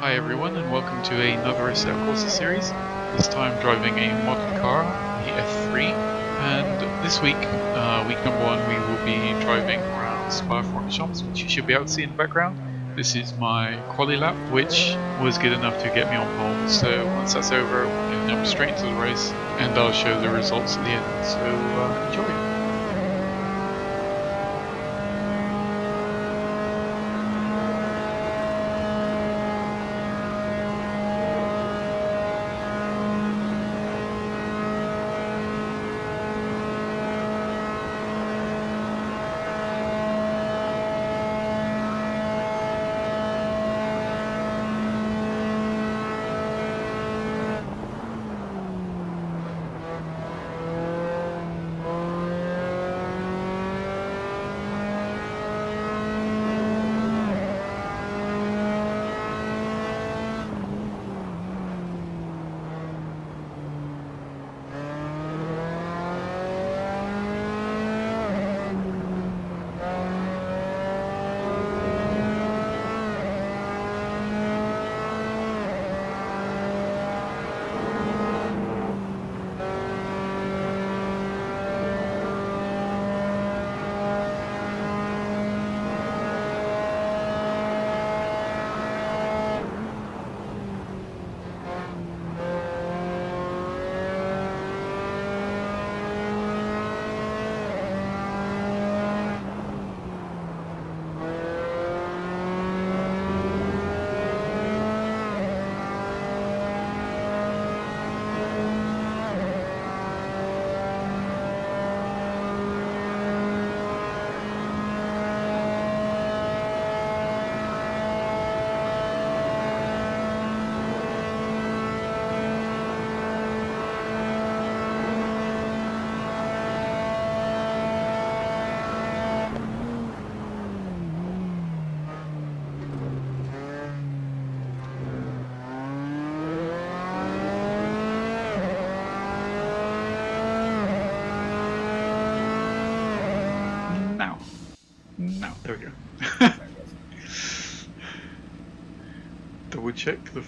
Hi everyone and welcome to another Assetto Corsa series. This time driving a modern car, the F3. And this week, uh, week number one, we will be driving around Spa-Francorchamps, which you should be able to see in the background. This is my quali lap, which was good enough to get me on pole. So once that's over, to jump straight into the race and I'll show the results at the end. So uh,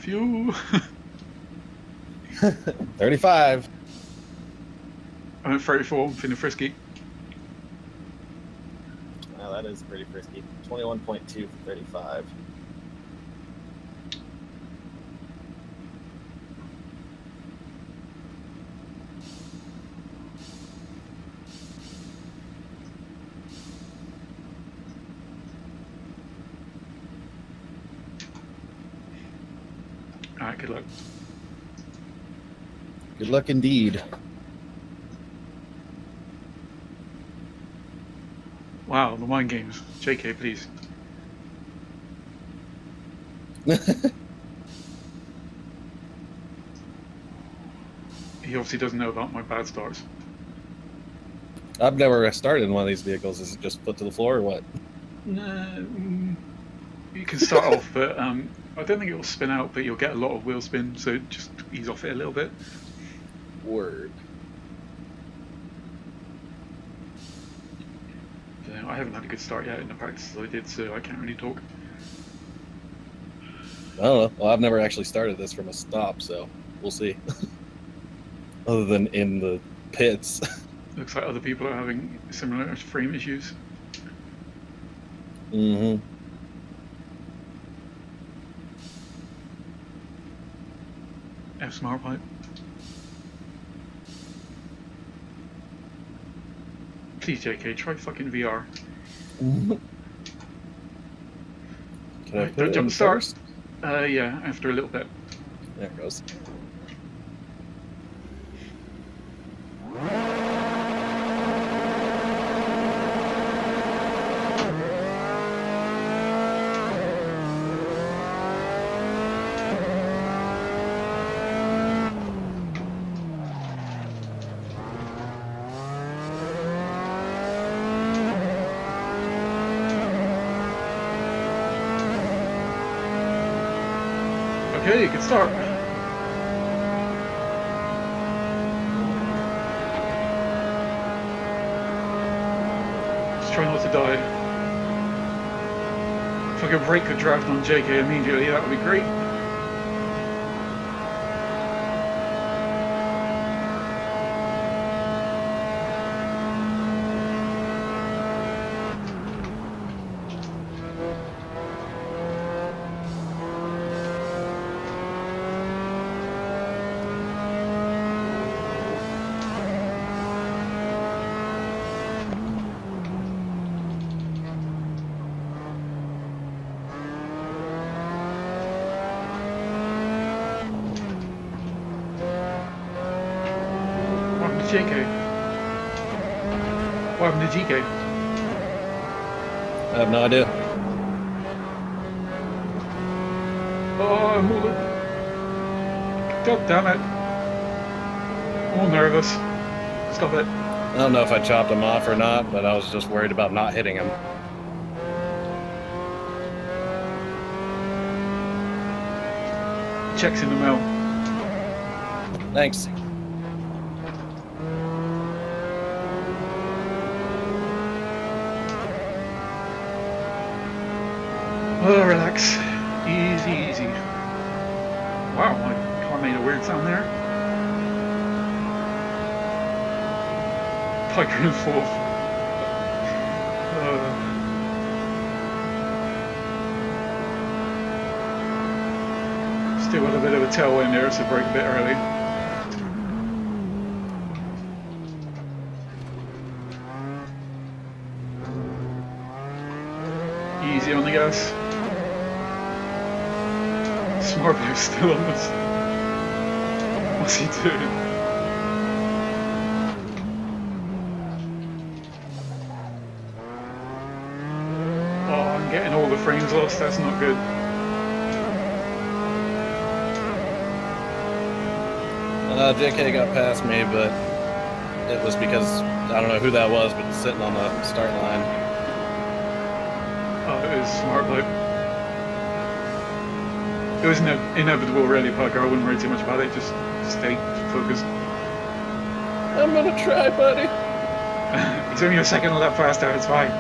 the fuel. 35. I'm at 34, I'm feeling frisky. Wow, that is pretty frisky. 21.2 for 35. Alright, good luck. Good luck indeed. Wow, the mind games. JK, please. He obviously doesn't know about my bad starts. I've never started in one of these vehicles. Is it just put to the floor or what? No, mm, you can start off, but um, I don't think it will spin out, but you'll get a lot of wheel spin, so just ease off it a little bit. Word. So I haven't had a good start yet in the practices I did, so I can't really talk. I don't know. Well, I've never actually started this from a stop, so we'll see. Other than in the pits. Looks like other people are having similar frame issues. hmm Smart pipe. Please, JK, try fucking VR. Can I put don't jump start. Uh, yeah, after a little bit. There it goes. Okay, good start. Just try not to die. If I could break the draft on JK immediately, that would be great. JK? What happened to GK? I have no idea. Oh, Hula. God damn it. I'm all nervous. Stop it. I don't know if I chopped him off or not, but I was just worried about not hitting him. Checks in the mail. Thanks. Oh, relax. Easy, easy. Wow, my car made a weird sound there. Tiger in fourth. Uh, still got a bit of a tailwind there, so brake a bit early. Easy on the gas. Boy's still on this. What's he doing? Oh, I'm getting all the frames lost, that's not good. Uh, JK got past me, but it was because I don't know who that was, but sitting on the start line. Oh, it was smart bloke. It was ine- inevitable really, Parker. I wouldn't worry too much about it, just stay focused. I'm gonna try, buddy. He's only a second lap faster, it's fine.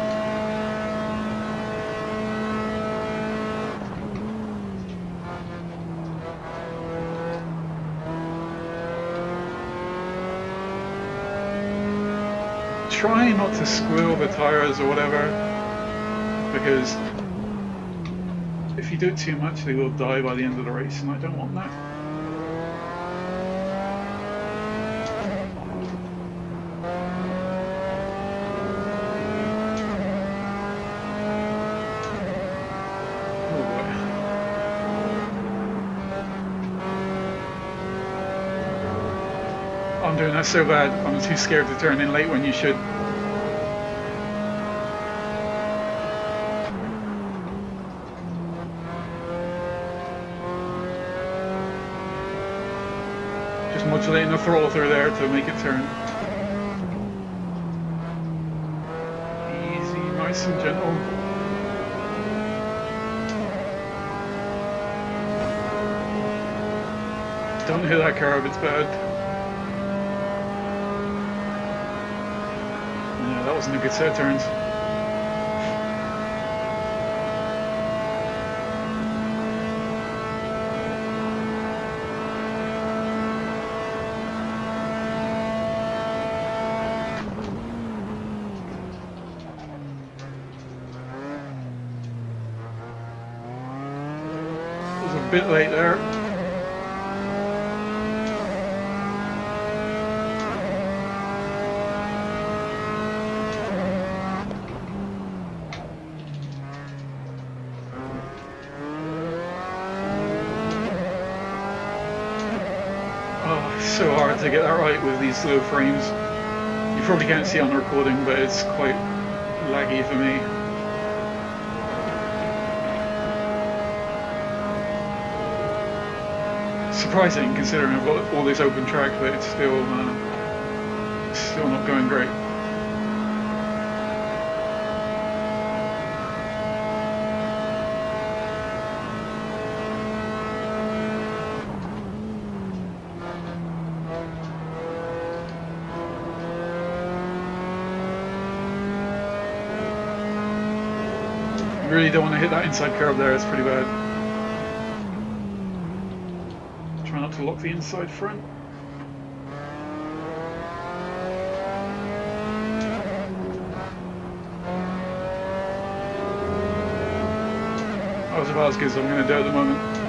Try not to squeal the tires or whatever, because if you do it too much, they will die by the end of the race, and I don't want that. Oh. I'm doing that so bad. I'm too scared to turn in late when you should. Just modulating the throttle through there to make it turn. Easy, nice and gentle. Don't hit that curb, it's bad. Yeah, that wasn't a good set of turns. Bit late there. Oh, it's so hard to get that right with these slow frames. You probably can't see on the recording, but it's quite laggy for me. Surprising considering I've got all this open track, but it's still uh, still not going great. You really don't want to hit that inside curve there, it's pretty bad. Try not to lock the inside front. That was about I'm going to do at the moment.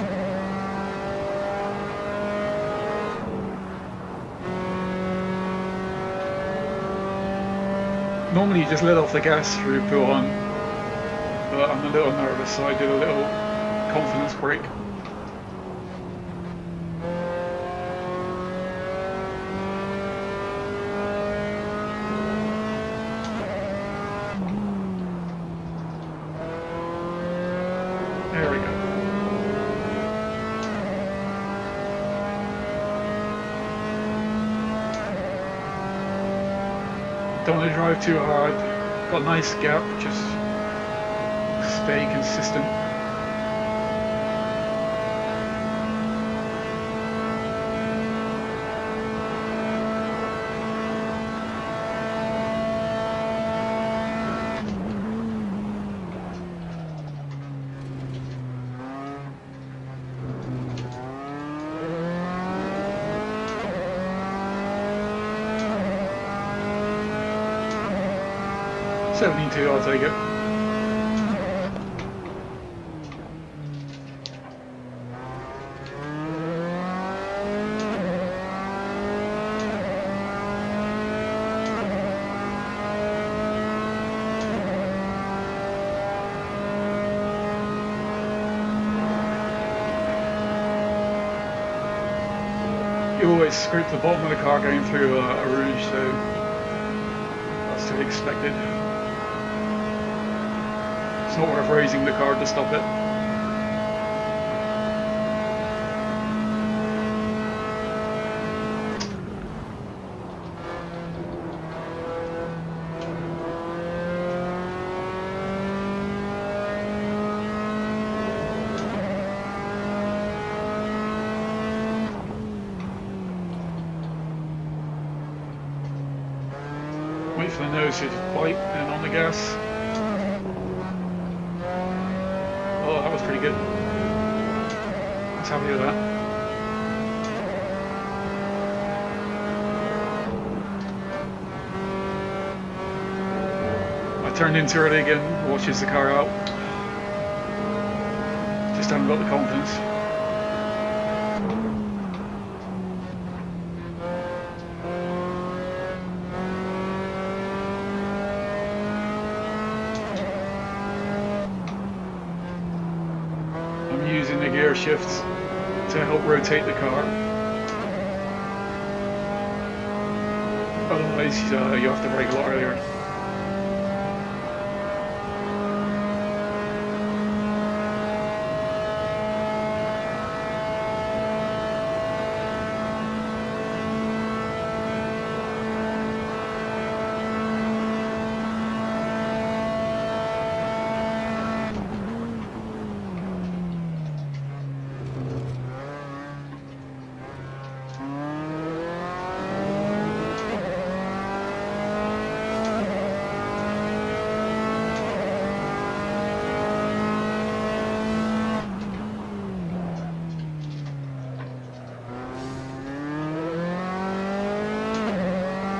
Normally you just let off the gas through Pouhon, but I'm a little nervous so I did a little confidence break. There we go. Don't want drive too hard. Got a nice gap, just stay consistent. Seventy-two, I'll take it. You always scrape the bottom of the car going through uh, a, Eau Rouge, so that's to be expected. It's not worth raising the car to stop it. Wait for the nose to bite and on the gas. Oh, that was pretty good. Let's have with that. I turned into it again, watches the car out. Just haven't got the confidence. I'm using the gear shifts to help rotate the car. Otherwise, uh, you have to brake a lot earlier.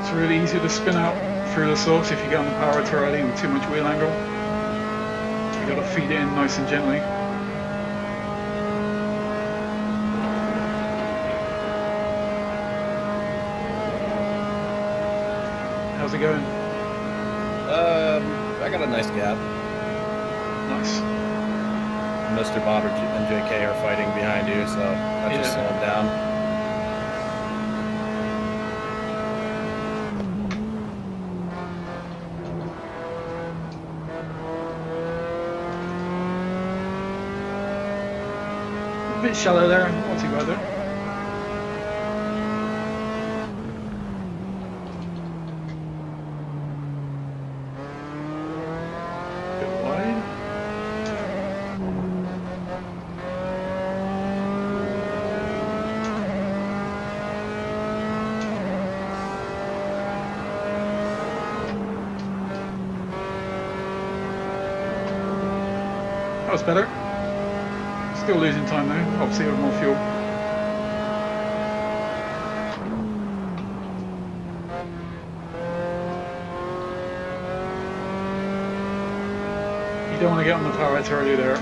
It's really easy to spin out through the source if you get on the power too early with too much wheel angle. You gotta feed it in nice and gently. How's it going? Um, I got a nice gap. Nice. Mr. Bob and JK are fighting behind you, so I just Yeah. slow him down. Bit shallow there, too bad though. Bit wide. That was better. Still losing fuel. You don't want to get on the power too early there,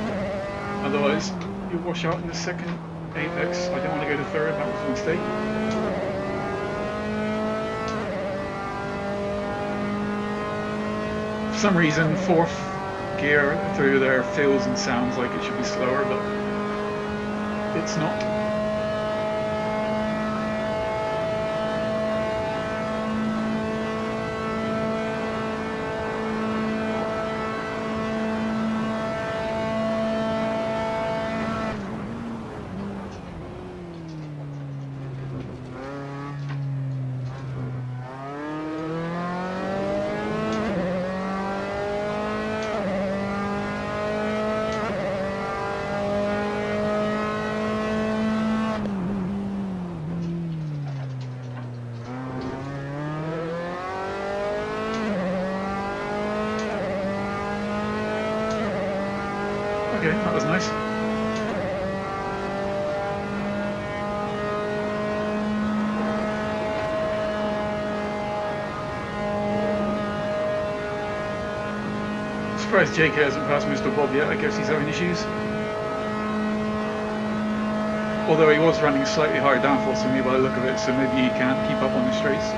otherwise you wash out in the second apex. I don't want to go to third, that was a mistake. For some reason, fourth gear through there feels and sounds like it should be slower, but it's not. Okay, that was nice. Surprised JK hasn't passed Mr. Bob yet. I guess he's having issues. Although he was running slightly higher downforce than me by the look of it, so maybe he can't keep up on the straights.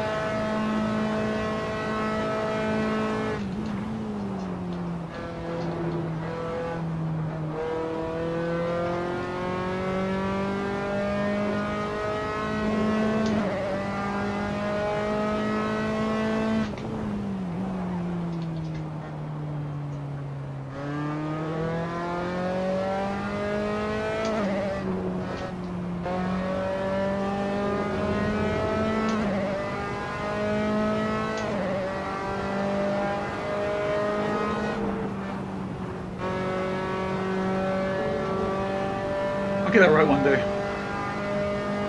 I'll get that right one day.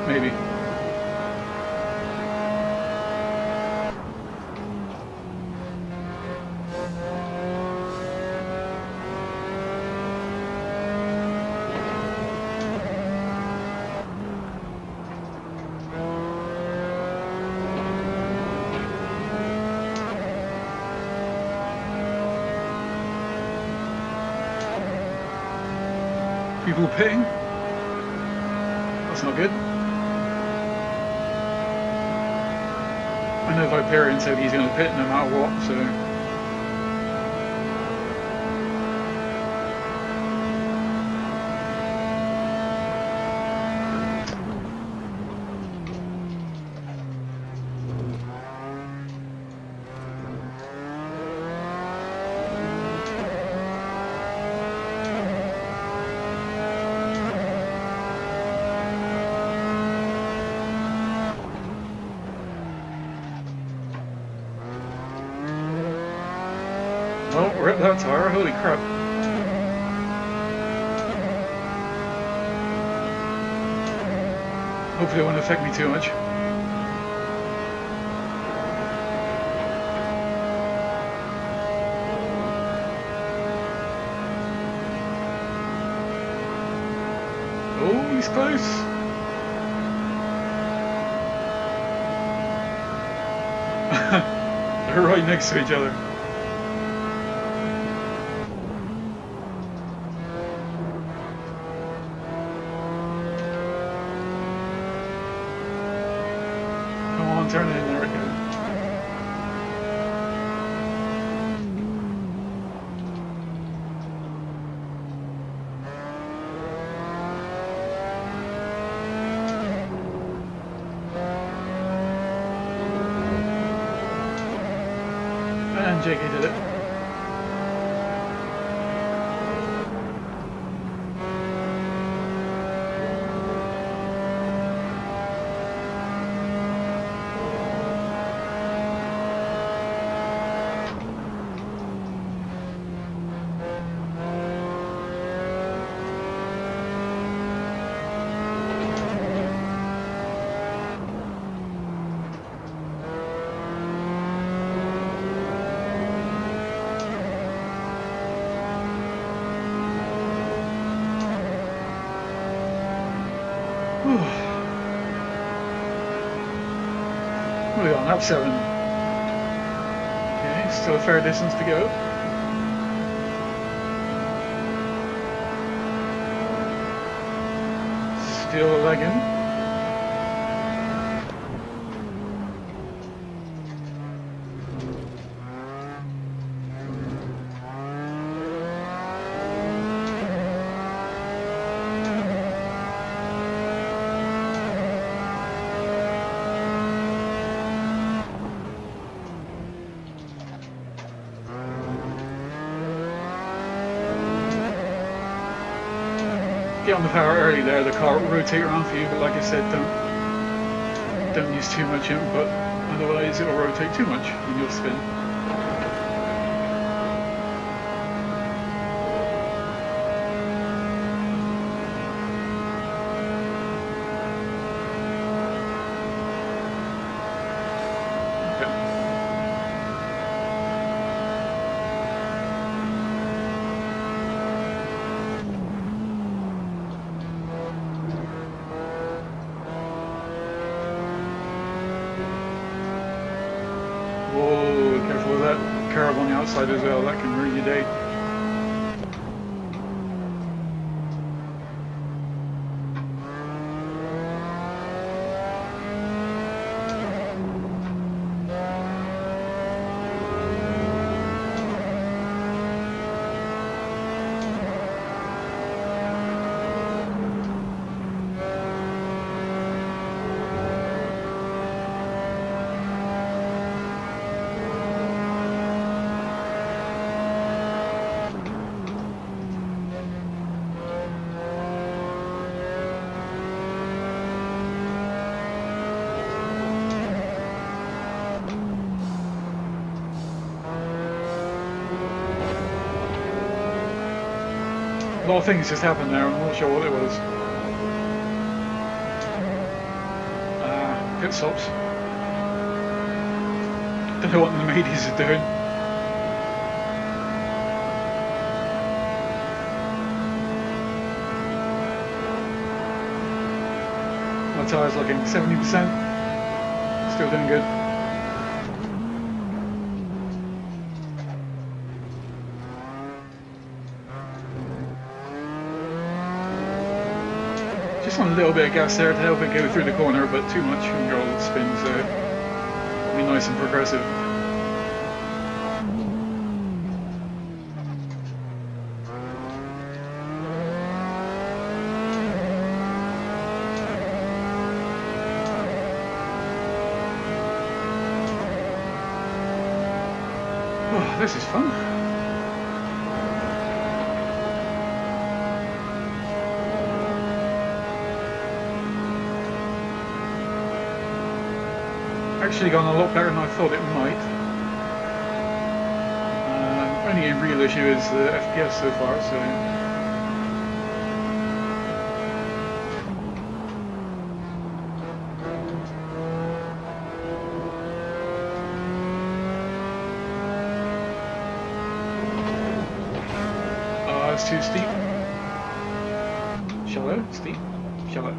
Maybe. People pitting. That's not good. I know Viperian said he's going to pit no matter what, so... Oh, rip that tire, holy crap. Hopefully too much. Oh, he's close. They're right next to each other. Come on, turn it in there again. And JK did it. Whew. What are we on? Lap 7. Okay, still a fair distance to go. Still a legging. The power early there, the car will rotate around for you, but like I said, don't don't use too much input, otherwise it'll rotate too much and you'll spin. Okay. outside as well, that can ruin your day. A lot of things just happened there, I'm not sure what it was. Uh, pit stops. Don't know what the Mercedes are doing. My tyre's looking 70%. Still doing good. Just a little bit of gas there to help it go through the corner, but too much your old spins uh, be nice and progressive. Oh, this is fun. Actually gone a lot better than I thought it might. Uh, only real issue is the FPS so far, so Uh, it's too steep. Shallow? Steep? Shallow.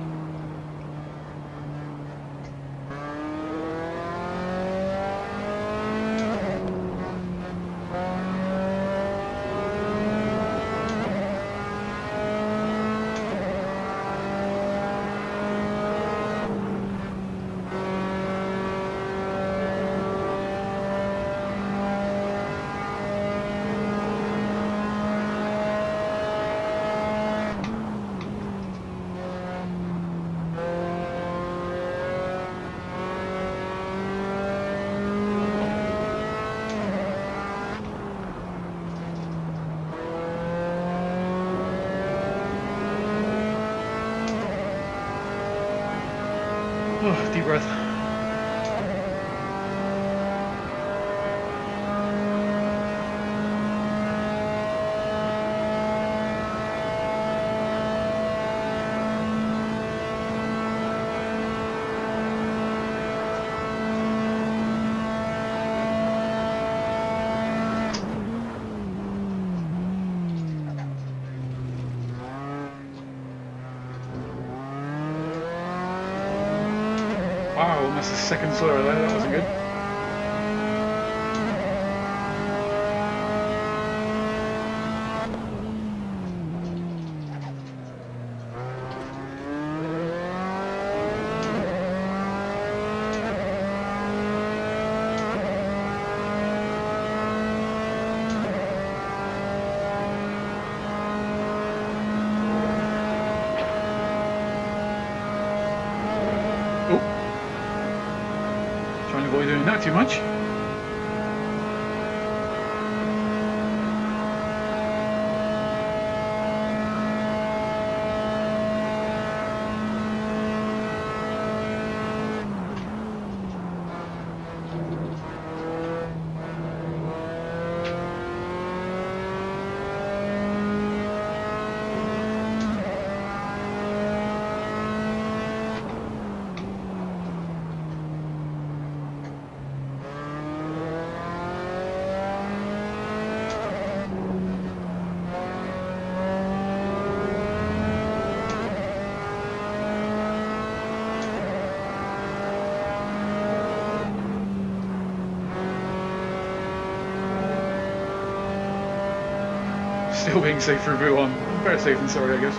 Oh, deep breath. Wow, almost a second slower there, that wasn't good. Too much. Still being safe through on. Better safe than sorry, I guess.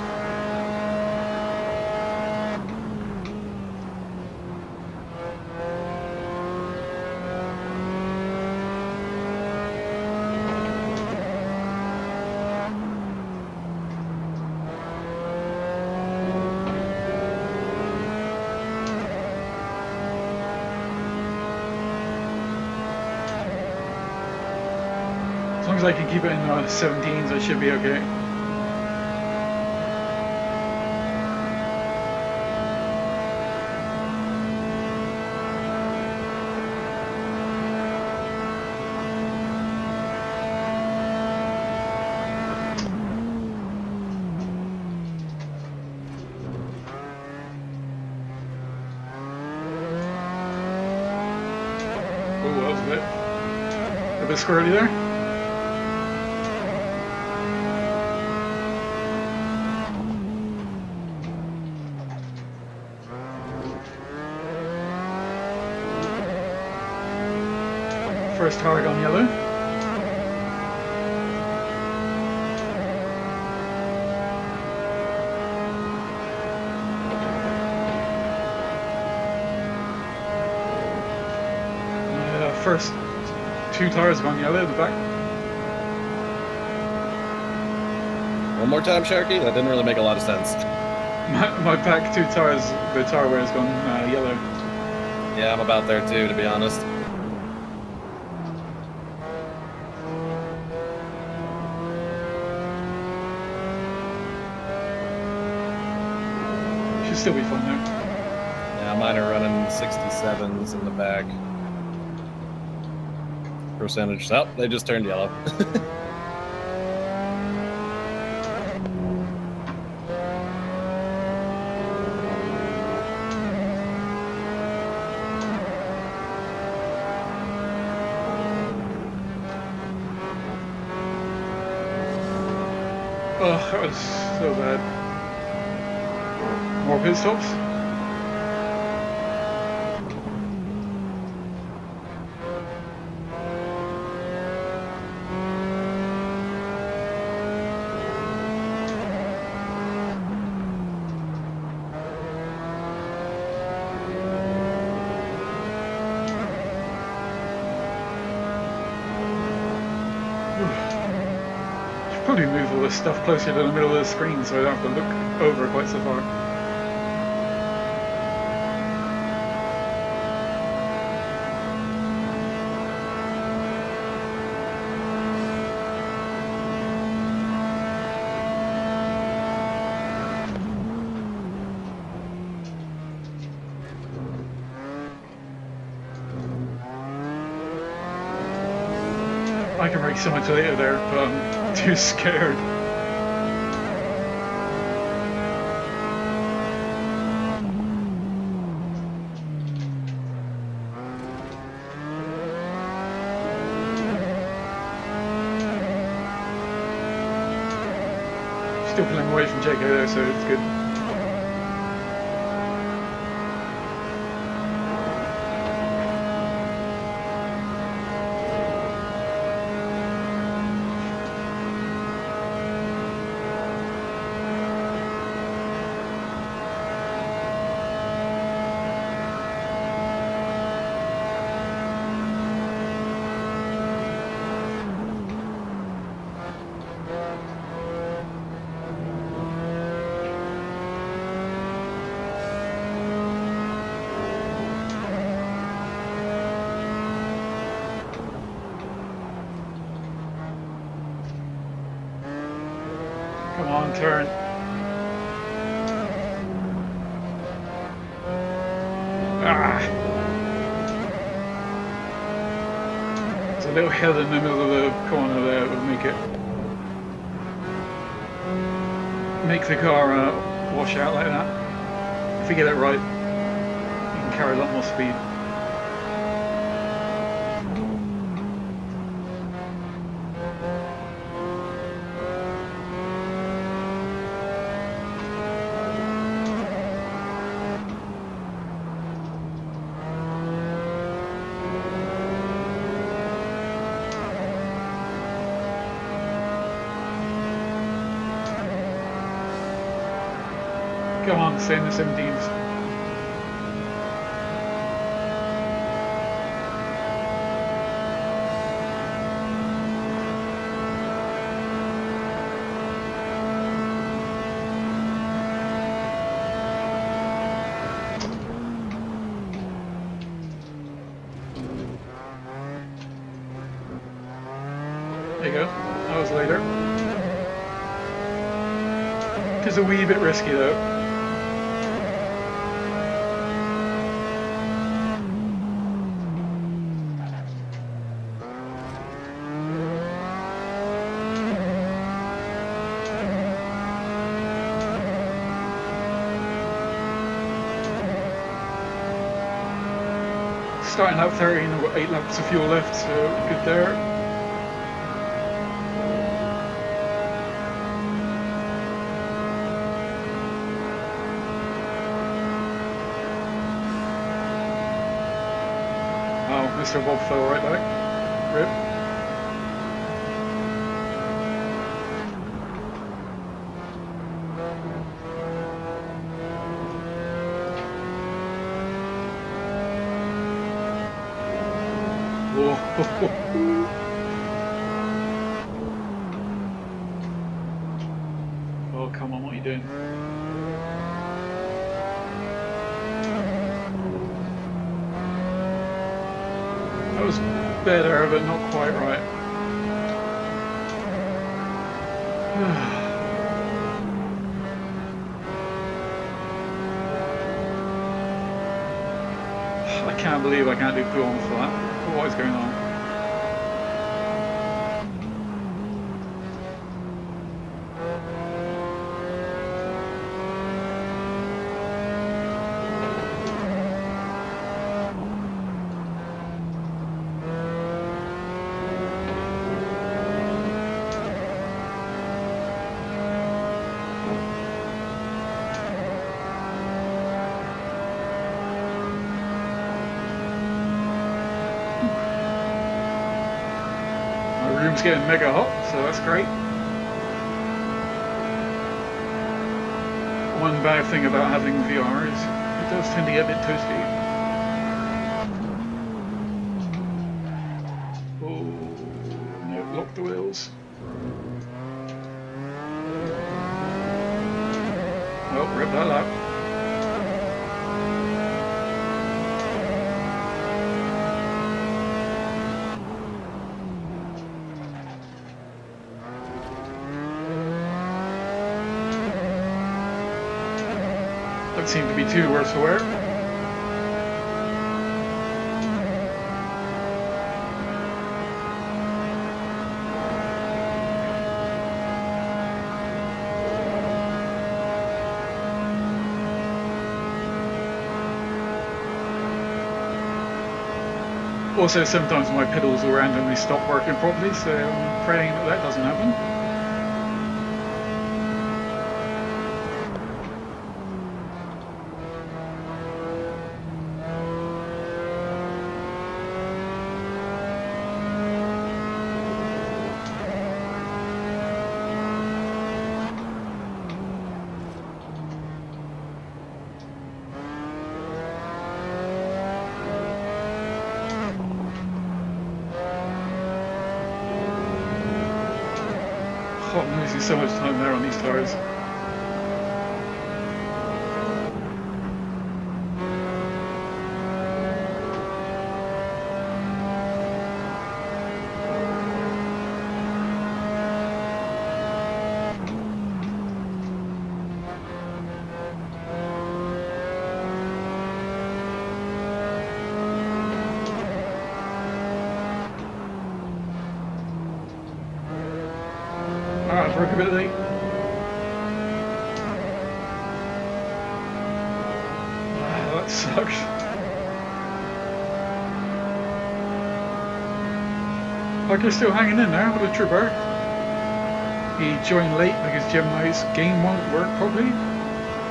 As long as I can keep it the 17s, I should be okay. Oh, that was bit, a bit squirrely there. First target on yellow. Uh, first two tires gone yellow, the back. One more time, Sharky? That didn't really make a lot of sense. My, my back two tires, the tire wear has gone uh, yellow. Yeah, I'm about there too, to be honest. Still be fun though. Yeah, mine are running 67s in the back. Percentage. Oh, they just turned yellow. Oh, that was so bad. More pit stops? Probably move all this stuff closer to the middle of the screen so I don't have to look over quite so far. I can break so much later there, but I'm too scared. Still pulling away from Jaco there, so it's good. Come on, turn. Ah! There's a little hill in the middle of the corner there that will make it make the car uh, wash out like that. If you get it right, you can carry a lot more speed. On, stay in the 17s. There you go. That was later. Just a wee bit risky though. Starting out 13, I've got 8 laps of fuel left, so good there. Oh, Mr. Bob fell right back. Rip. Whoa. Oh, come on, what are you doing? That was better, but not quite right. I can't believe I can't do cool on flat. What is going on? My room's getting mega hot, so that's great. One bad thing about having VR is it does tend to get a bit toasty. Oh, no, lock the wheels. Well, rip that up. Don't seem to be too worse for wear. Also, sometimes my pedals will randomly stop working properly, so I'm praying that that doesn't happen. Oh, I'm losing so much time there on these tires. Alright, broke a bit late. Ah, that sucks. Parker's still hanging in there with a trooper. He joined late because Gemini's game won't work properly.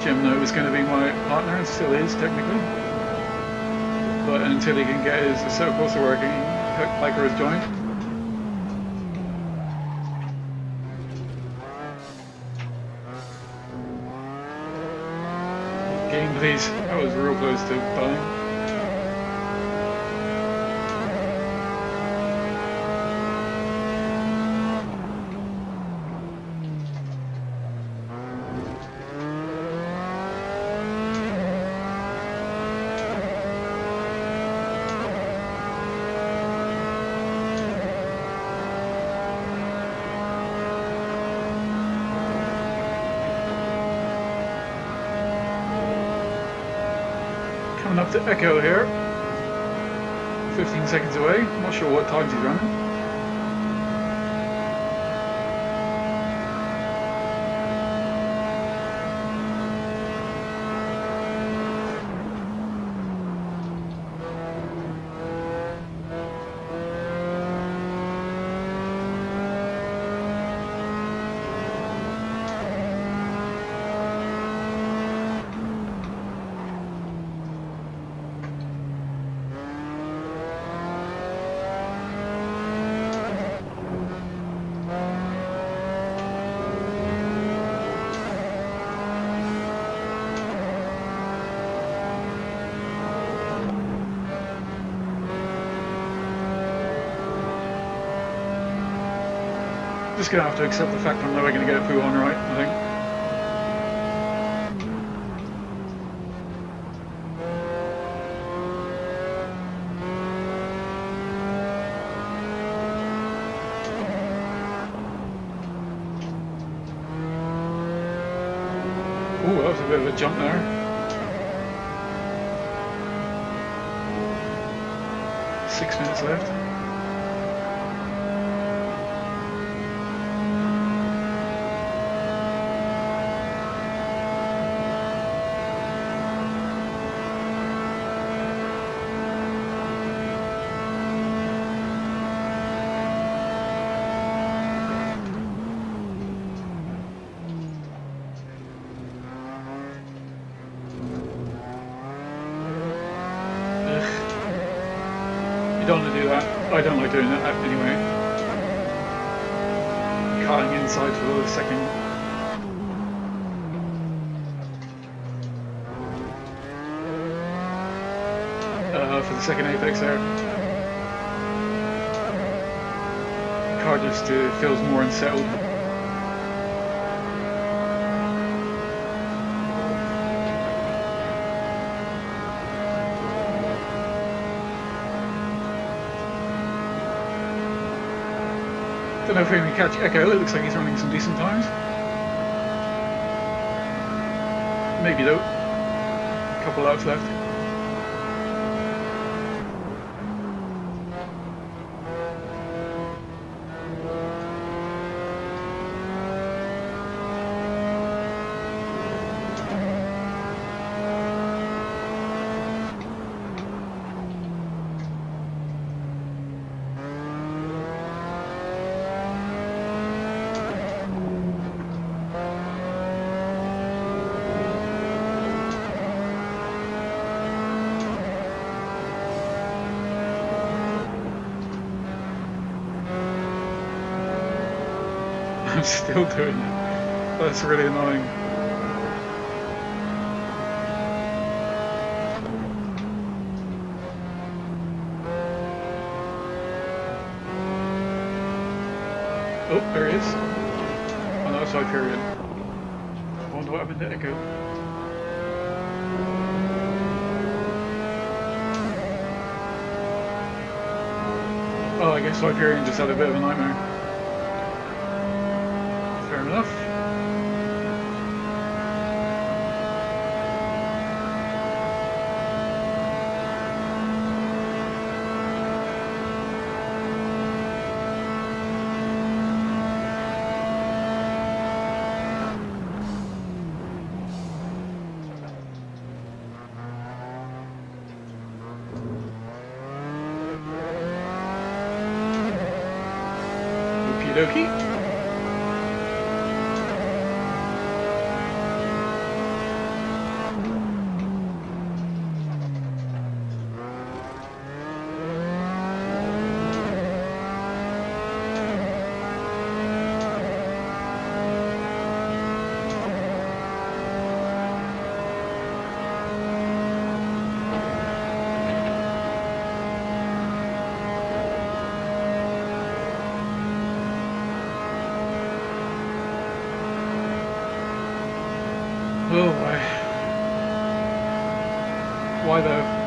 Gemini was going to be my partner and still is technically. But until he can get his circles working, Piker has joined. Of. That was real close to dying. Echo here. 15 seconds away. Not sure what times he's running. Just gonna have to accept the fact I'm never gonna get a Pouhon right, I think. Ooh, that was a bit of a jump there. Six minutes left. Ugh. You don't want to do that. I anyway. Cutting inside for the second. Uh, for the second apex there. Car just uh, feels more unsettled. If we can catch Echo. It looks like he's running some decent times. Maybe though. A couple laps left. I'm still doing it. That's really annoying. Oh, there he is. On the outside period. I wonder what happened to Echo. Oh, I guess Hyperion just had a bit of a nightmare. Why though?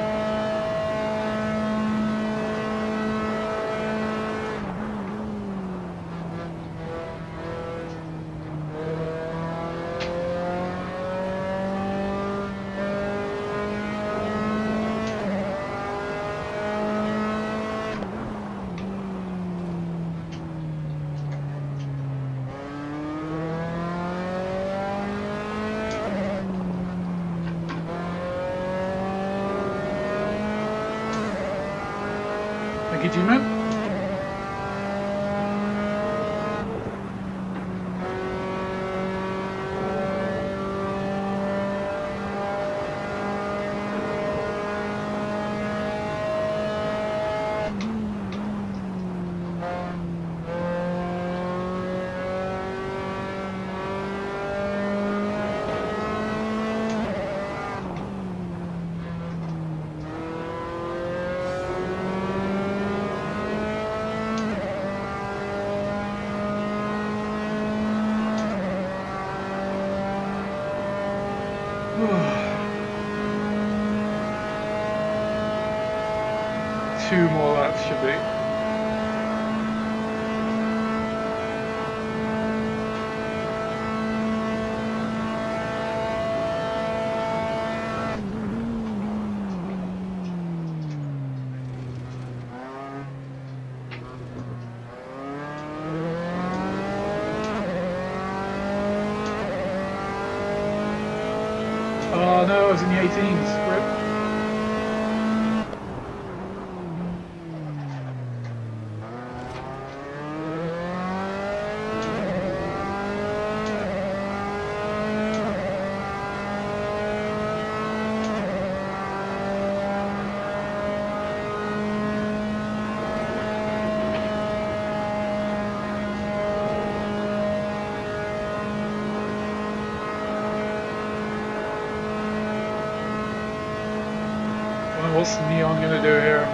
Neon gonna do here?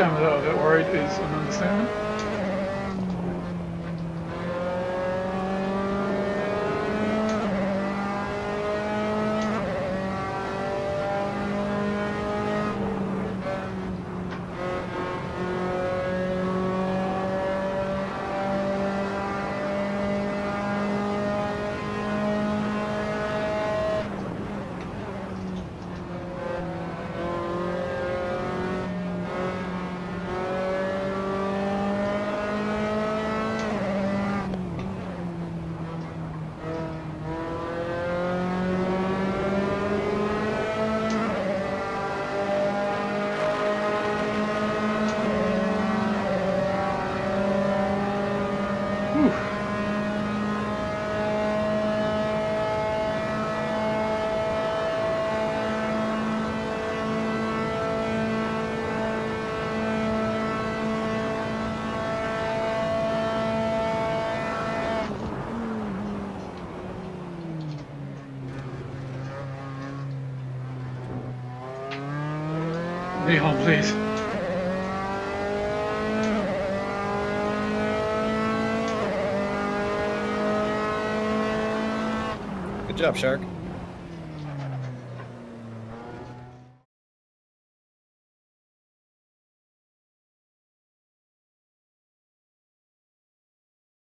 I'm a little bit worried is an understatement. Neon, please. Good job, Shark.